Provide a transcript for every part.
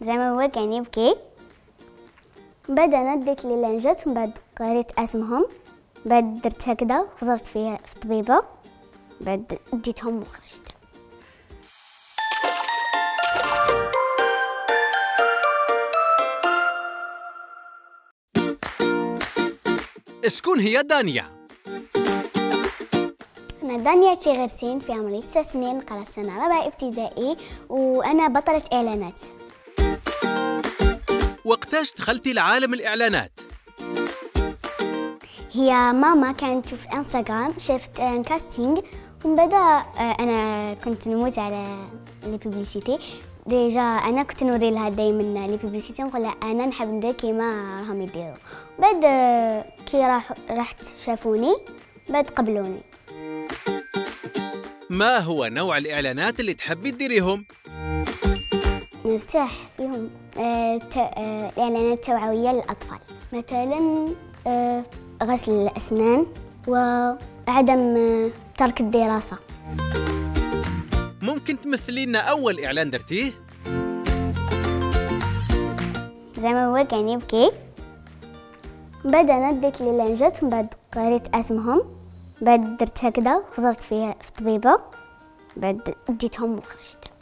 زعما هو كان يبكي. بعد أنا ديت لي لانجات من بعد قريت أسمهم. بعد درت هكذا خزرت فيها في الطبيبه بعد ديتهم وخرجت. شكون هي دانيا؟ أنا دانيا تيغرسين في عمري تسع سنين نقرا سنة رابعة ابتدائي وأنا بطلة إعلانات. وقتاش دخلتي لعالم الإعلانات؟ هي ماما كانت تشوف إنستغرام شفت casting ومن بعد أنا كنت نموت على les publicités déjà أنا كنت نوري لها دائما les publicités نقول لها أنا نحب ندير كيما راهم يديروا بعد آه، كي راح رحت شافوني بعد قبلوني ما هو نوع الإعلانات اللي تحبي تديريهم؟ نرتاح فيهم آه، آه، الإعلانات التوعوية للأطفال. مثلا آه، غسل الأسنان وعدم ترك الدراسة. ممكن تمثلي لنا أول إعلان درتيه؟ زعما هو كان يبكي. بعد أنا ديت لي لانجات من بعد قريت أسمهم. بعد درت هكذا خزرت فيها في الطبيبه بعد ديتهم وخرجت.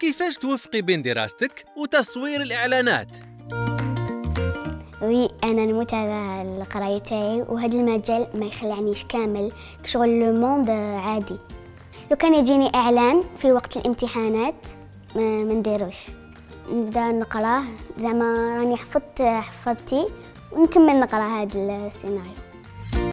كيفاش توفقي بين دراستك وتصوير الإعلانات؟ oui أنا نموت على القراية تاعي وهذا المجال ما يخلعنيش كامل كشغل le monde عادي. لو كان يجيني إعلان في وقت الامتحانات ما نديروش. نبدأ نقراه زعما راني حفظت حفظتي ونكمل نقرا هذا السيناريو.